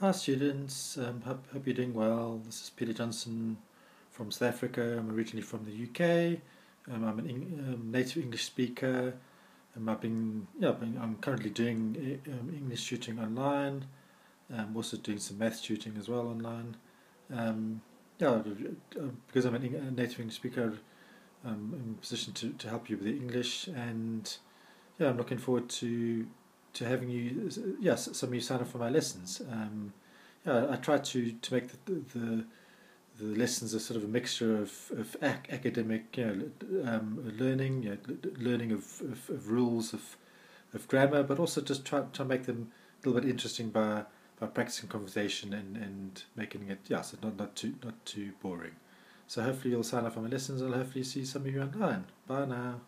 Hi students, um, hope, hope you're doing well. This is Peter Johnstone from South Africa. I'm originally from the UK. Um, I'm a um, native English speaker. Um, I've been, yeah, been, I'm currently doing um, English tutoring online. I'm also doing some math tutoring as well online. Um, yeah, because I'm a native English speaker, I'm in a position to, to help you with the English and yeah, I'm looking forward to to having you, yes, some of you sign up for my lessons. Um, yeah, I try to, to make the, the, the lessons a sort of a mixture of, of ac- academic you know, um, learning, you know, learning of, of, of, rules of, of grammar, but also just try, try to make them a little bit interesting by, by practicing conversation and, and making it, yeah, so not, not, too, not too boring. So hopefully you'll sign up for my lessons and I'll hopefully see some of you online. Bye now.